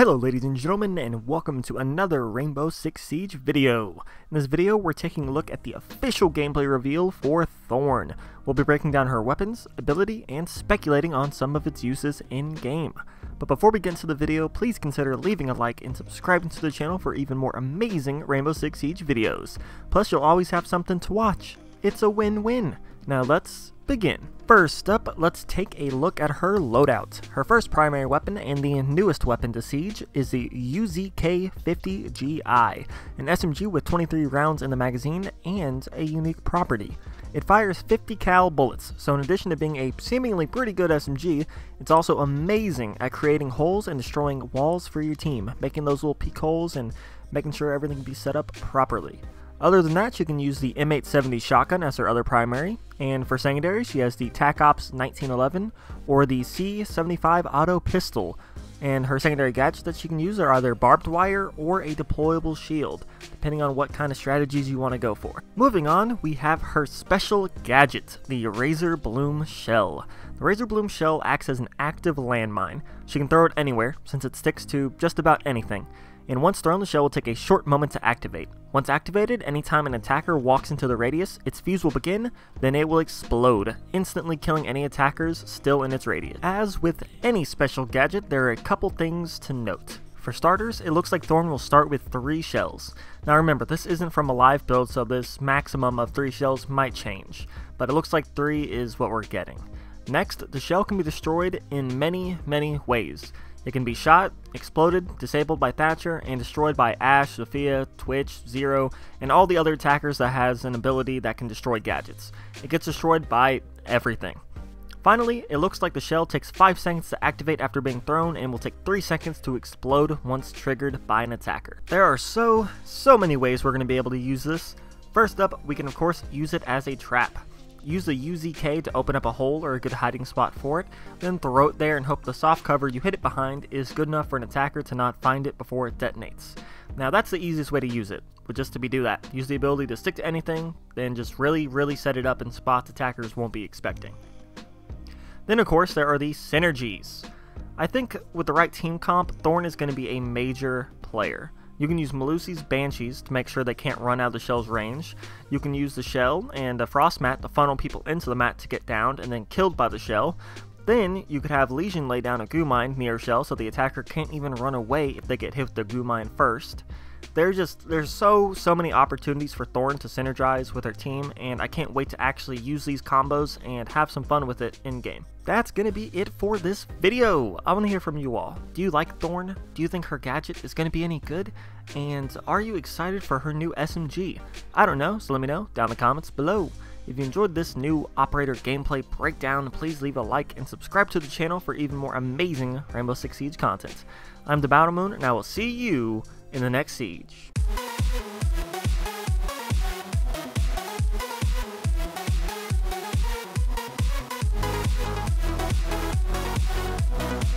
Hello ladies and gentlemen and welcome to another Rainbow Six Siege video. In this video we're taking a look at the official gameplay reveal for Thorn. We'll be breaking down her weapons, ability, and speculating on some of its uses in-game. But before we get into the video, please consider leaving a like and subscribing to the channel for even more amazing Rainbow Six Siege videos. Plus you'll always have something to watch. It's a win-win. Now let's begin. First up, let's take a look at her loadout. Her first primary weapon and the newest weapon to Siege is the UZK-50GI, an SMG with 23 rounds in the magazine and a unique property. It fires 50 cal bullets, so in addition to being a seemingly pretty good SMG, it's also amazing at creating holes and destroying walls for your team, making those little peek holes and making sure everything can be set up properly. Other than that, she can use the M870 shotgun as her other primary, and for secondary, she has the TAC Ops 1911 or the C75 auto pistol, and her secondary gadgets that she can use are either barbed wire or a deployable shield, depending on what kind of strategies you want to go for. Moving on, we have her special gadget, the Razor Bloom Shell. The Razor Bloom Shell acts as an active landmine. She can throw it anywhere, since it sticks to just about anything and once thrown the shell will take a short moment to activate. Once activated, anytime an attacker walks into the radius, its fuse will begin, then it will explode, instantly killing any attackers still in its radius. As with any special gadget, there are a couple things to note. For starters, it looks like Thorn will start with 3 shells. Now remember, this isn't from a live build, so this maximum of 3 shells might change, but it looks like 3 is what we're getting. Next, the shell can be destroyed in many, many ways. It can be shot, exploded, disabled by Thatcher, and destroyed by Ash, Zofia, Twitch, Zero, and all the other attackers that has an ability that can destroy gadgets. It gets destroyed by everything. Finally, it looks like the shell takes 5 seconds to activate after being thrown and will take 3 seconds to explode once triggered by an attacker. There are so, so many ways we're going to be able to use this. First up, we can of course use it as a trap use the UZK to open up a hole or a good hiding spot for it, then throw it there and hope the soft cover you hit it behind is good enough for an attacker to not find it before it detonates. Now that's the easiest way to use it, but just to be do that. Use the ability to stick to anything, then just really, really set it up in spots attackers won't be expecting. Then of course there are the synergies. I think with the right team comp, Thorn is going to be a major player. You can use Melusi's Banshees to make sure they can't run out of the shell's range. You can use the shell and a frost mat to funnel people into the mat to get downed and then killed by the shell. Then you could have Lesion lay down a Gu mine near shell so the attacker can't even run away if they get hit with the Gu mine first. There's just there's so so many opportunities for Thorn to synergize with her team and I can't wait to actually use these combos and have some fun with it in game. That's gonna be it for this video. I want to hear from you all. Do you like Thorn? Do you think her gadget is gonna be any good? And are you excited for her new SMG? I don't know, so let me know down in the comments below. If you enjoyed this new operator gameplay breakdown, please leave a like and subscribe to the channel for even more amazing Rainbow Six Siege content. I'm the Battle Moon, and I will see you in the next siege.